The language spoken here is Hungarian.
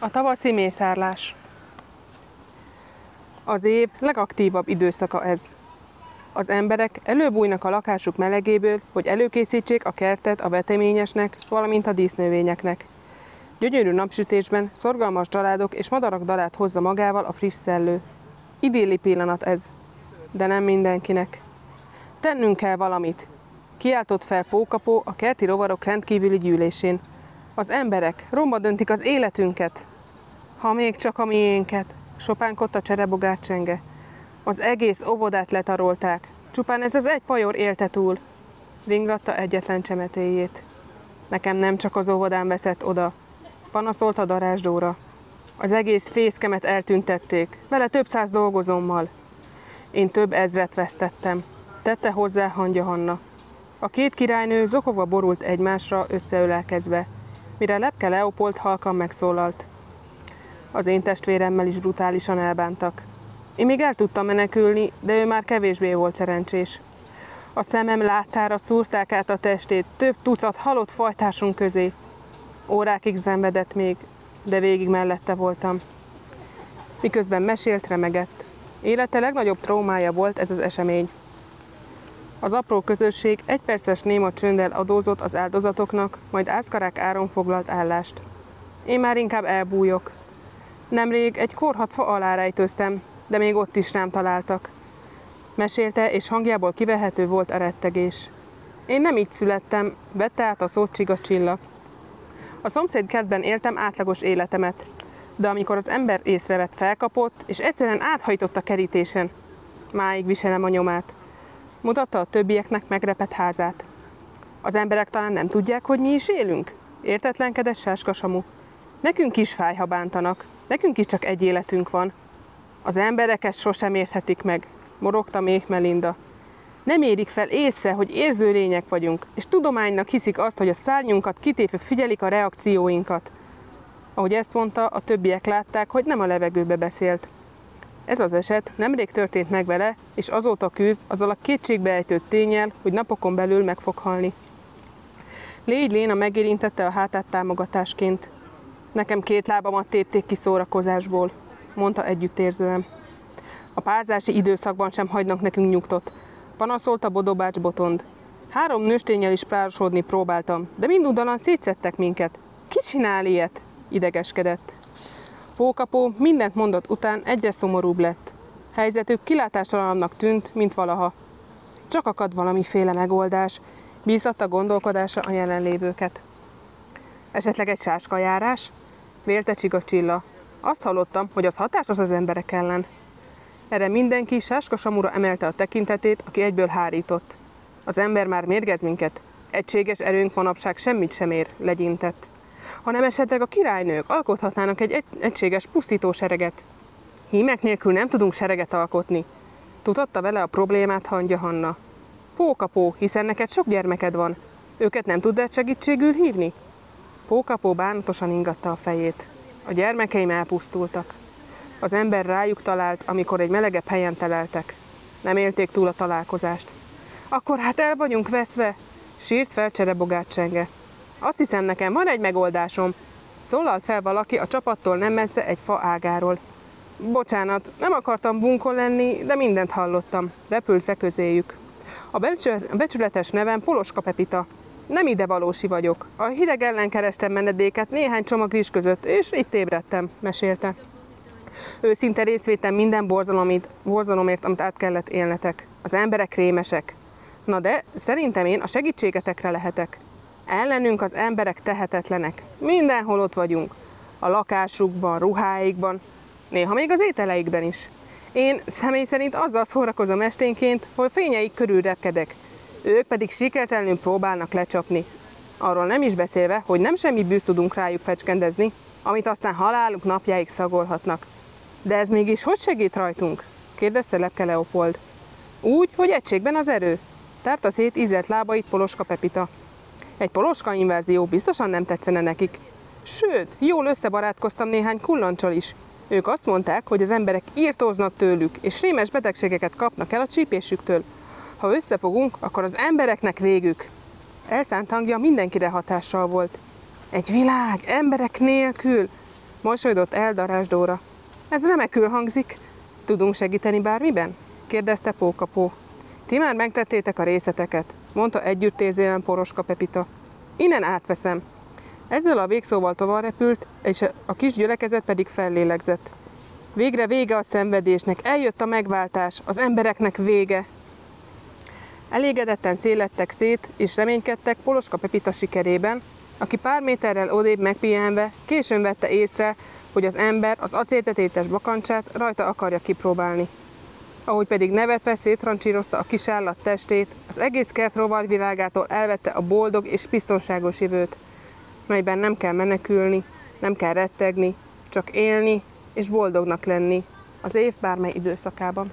A tavaszi mészárlás. Az év legaktívabb időszaka ez. Az emberek előbújnak a lakásuk melegéből, hogy előkészítsék a kertet a veteményesnek, valamint a dísznövényeknek. Gyönyörű napsütésben szorgalmas családok és madarak dalát hozza magával a friss szellő. Idilli pillanat ez, de nem mindenkinek. Tennünk kell valamit. Kiáltott fel Pókapó a kerti rovarok rendkívüli gyűlésén. Az emberek romba döntik az életünket. Ha még csak a miénket, sopánkott a cserebogár csenge. Az egész óvodát letarolták. Csupán ez az egy pajor élte túl. Ringatta egyetlen csemetéjét. Nekem nem csak az óvodán veszett oda. Panaszolt a darásdóra. Az egész fészkemet eltüntették, vele több száz dolgozommal. Én több ezret vesztettem. Tette hozzá hangja Hanna. A két királynő zokogva borult egymásra összeölelkezve, mire Lepke Leopold halkan megszólalt. Az én testvéremmel is brutálisan elbántak. Én még el tudtam menekülni, de ő már kevésbé volt szerencsés. A szemem láttára szúrták át a testét több tucat halott fajtásunk közé. Órákig zenvedett még, de végig mellette voltam. Miközben mesélt, remegett. Élete legnagyobb traumája volt ez az esemény. Az apró közösség egy perces néma csönddel adózott az áldozatoknak, majd ázkarák áron foglalt állást. Én már inkább elbújok. Nemrég egy korhat fa alá rejtőztem, de még ott is rám találtak. Mesélte, és hangjából kivehető volt a rettegés. Én nem így születtem, vette át a szót Csiga Csilla. A szomszéd kertben éltem átlagos életemet, de amikor az ember észrevett, felkapott, és egyszerűen áthajtott a kerítésen. Máig viselem a nyomát. Mutatta a többieknek megrepett házát. Az emberek talán nem tudják, hogy mi is élünk? Értetlenkedett Sáska Samu. Nekünk is fáj, ha bántanak. Nekünk is csak egy életünk van. Az emberek ezt sosem érthetik meg, morogta még Melinda. Nem érik fel észre, hogy érző lények vagyunk, és tudománynak hiszik azt, hogy a szárnyunkat kitépve figyelik a reakcióinkat. Ahogy ezt mondta, a többiek látták, hogy nem a levegőbe beszélt. Ez az eset nemrég történt meg vele, és azóta küzd azzal a kétségbeejtő tényel, hogy napokon belül meg fog halni. Légy Léna megérintette a hátát támogatásként. Nekem két lábamat tépték ki szórakozásból, mondta együttérzően. A párzási időszakban sem hagynak nekünk nyugtot, panaszolta Bodobács Botond. Három nőstényel is párosodni próbáltam, de mindundalan szétszettek minket. Ki csinál ilyet? idegeskedett. Pókapó mindent mondott után egyre szomorúbb lett. Helyzetük kilátástalanabbnak tűnt, mint valaha. Csak akad valamiféle megoldás, bíztatta gondolkodása a jelenlévőket. Esetleg egy sáskajárás? Vélte Csiga Csilla. Azt hallottam, hogy az hatásos az emberek ellen. Erre mindenki Sáska Samura emelte a tekintetét, aki egyből hárított. Az ember már mérgez minket. Egységes erőnk manapság semmit sem ér, legyintett hanem esetleg a királynők alkothatnának egy egységes pusztító sereget. Hímek nélkül nem tudunk sereget alkotni. Tudhatta vele a problémát hangja Hanna. Pókapó, hiszen neked sok gyermeked van. Őket nem tud segítségül hívni? Pókapó bánatosan ingatta a fejét. A gyermekeim elpusztultak. Az ember rájuk talált, amikor egy melegebb helyen teleltek. Nem élték túl a találkozást. Akkor hát el vagyunk veszve, sírt fel cserebogát csenge. Azt hiszem, nekem van egy megoldásom. Szólalt fel valaki a csapattól nem messze egy fa ágáról. Bocsánat, nem akartam bunkon lenni, de mindent hallottam. Repült le közéjük. A becsületes nevem Poloska Pepita. Nem ide valósi vagyok. A hideg ellen kerestem menedéket néhány csomag rizs között, és itt ébredtem, mesélte. Őszinte részvétem minden borzalomért, borzalomért, amit át kellett élnetek. Az emberek rémesek. Na de, szerintem én a segítségetekre lehetek. Ellenünk az emberek tehetetlenek. Mindenhol ott vagyunk. A lakásukban, ruháikban, néha még az ételeikben is. Én személy szerint azzal szórakozom esténként, hogy fényeik körül repkedek. Ők pedig sikertelenül próbálnak lecsapni. Arról nem is beszélve, hogy nem semmi bűzt tudunk rájuk fecskendezni, amit aztán haláluk napjáig szagolhatnak. De ez mégis hogy segít rajtunk? kérdezte Lepke Leopold. Úgy, hogy egységben az erő. Tárta szét ízelt lábait Poloska Pepita. Egy poloska invázió biztosan nem tetszene nekik. Sőt, jól összebarátkoztam néhány kullancsal is. Ők azt mondták, hogy az emberek írtóznak tőlük, és rémes betegségeket kapnak el a csípésüktől. Ha összefogunk, akkor az embereknek végük. Elszánt hangja mindenkire hatással volt. Egy világ, emberek nélkül. Mosolydott el Darás Dóra. Ez remekül hangzik. Tudunk segíteni bármiben? kérdezte Pókapó. Ti már megtettétek a részleteket, mondta együttérzően Poroska Pepita. Innen átveszem. Ezzel a végszóval tovább repült, és a kis gyülekezet pedig fellélegzett. Végre vége a szenvedésnek, eljött a megváltás, az embereknek vége. Elégedetten szélettek szét, és reménykedtek Poloska Pepita sikerében, aki pár méterrel odébb megpihenve későn vette észre, hogy az ember az acéltetétes bakancsát rajta akarja kipróbálni. Ahogy pedig nevetve szétrancsírozta a kis állat testét, az egész kert rovarvilágától elvette a boldog és biztonságos jövőt, melyben nem kell menekülni, nem kell rettegni, csak élni és boldognak lenni az év bármely időszakában.